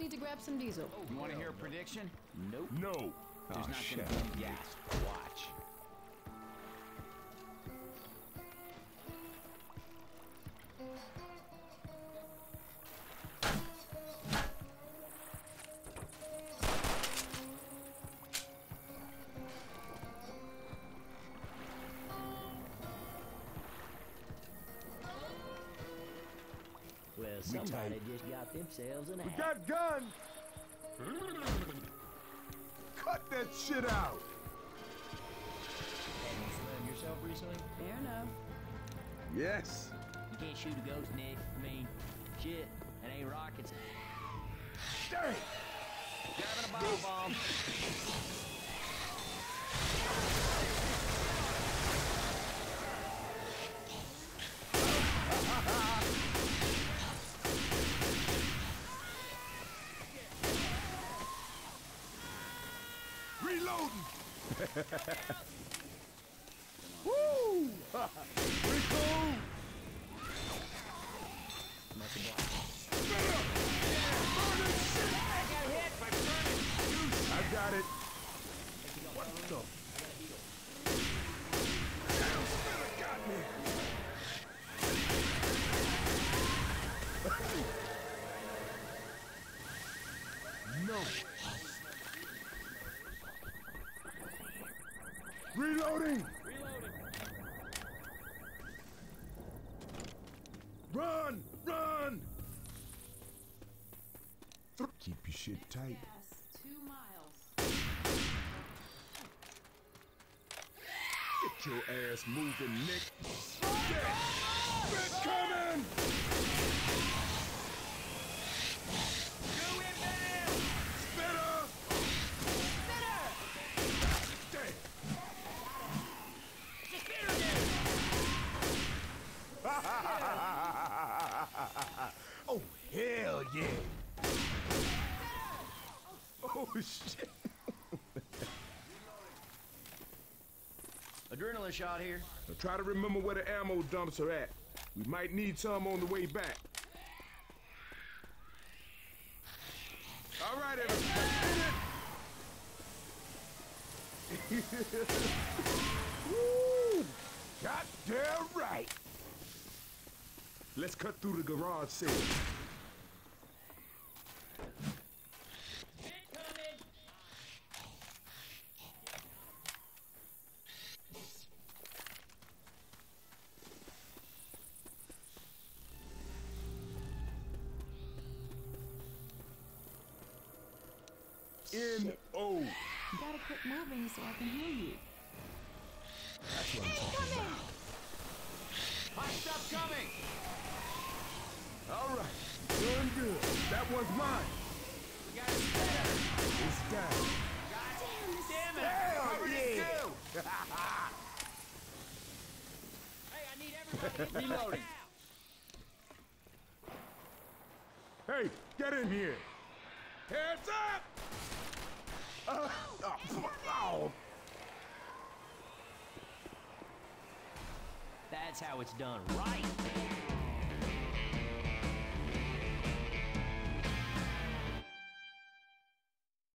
just need to grab some diesel. You want to hear a prediction? Nope. No. There's oh, not shit. gonna be gas. Watch. Well, somebody just got themselves an We axe. got guns! Cut that shit out! Have you slugged yourself recently? Fair enough. Yes! You can't shoot a ghost, Nick. I mean, shit, it ain't rockets. Dang! Grabbing a bottle bomb. Reloading! Woo! Rico! I got it. What the? Damn, Spitter got me. no. Reloading. Run! Run! Keep your shit tight. Get your ass moving, Nick. Shit! Coming! Spitter! Damn. Oh, hell yeah! Oh, shit! Adrenaline shot here. Now try to remember where the ammo dumps are at. We might need some on the way back. All right, everybody. Woo! Goddamn right. Let's cut through the garage sale. N O. You gotta quit moving so I can hear you. That's what I'm talking about. Hot stuff coming! All right, doing good. That one's mine. We got a spitter! It's down. Damn it! Hell yeah. hey, I need everybody reloading. Hey, get in here. Hands up! Uh, oh, That's how it's done, right?